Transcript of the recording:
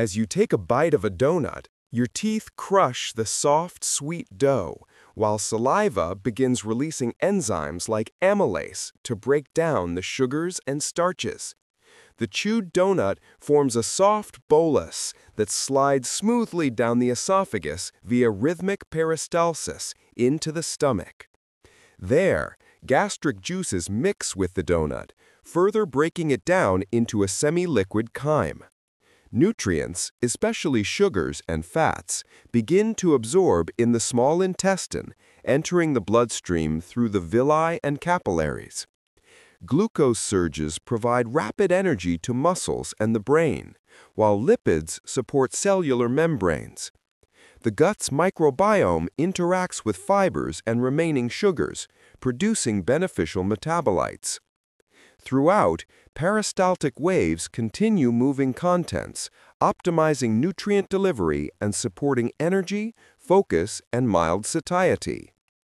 As you take a bite of a donut, your teeth crush the soft, sweet dough, while saliva begins releasing enzymes like amylase to break down the sugars and starches. The chewed donut forms a soft bolus that slides smoothly down the esophagus via rhythmic peristalsis into the stomach. There, gastric juices mix with the donut, further breaking it down into a semi-liquid chyme. Nutrients, especially sugars and fats, begin to absorb in the small intestine, entering the bloodstream through the villi and capillaries. Glucose surges provide rapid energy to muscles and the brain, while lipids support cellular membranes. The gut's microbiome interacts with fibers and remaining sugars, producing beneficial metabolites. Throughout, peristaltic waves continue moving contents, optimizing nutrient delivery and supporting energy, focus, and mild satiety.